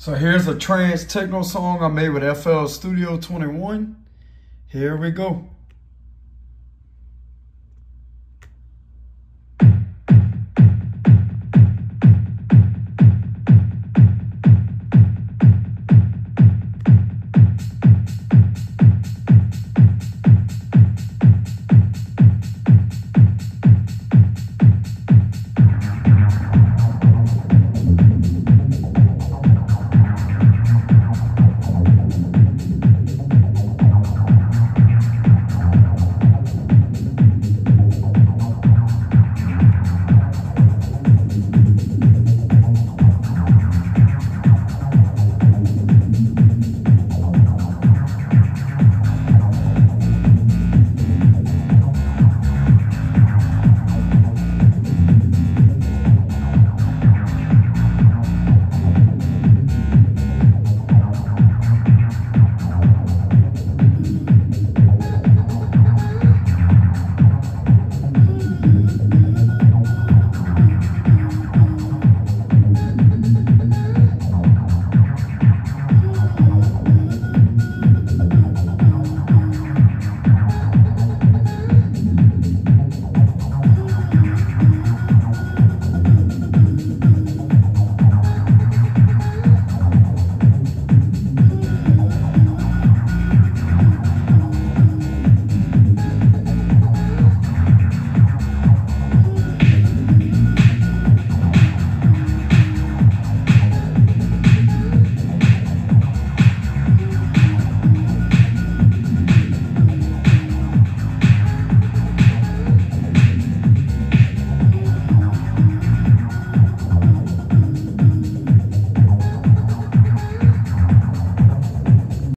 So here's a trance techno song I made with FL Studio 21. Here we go.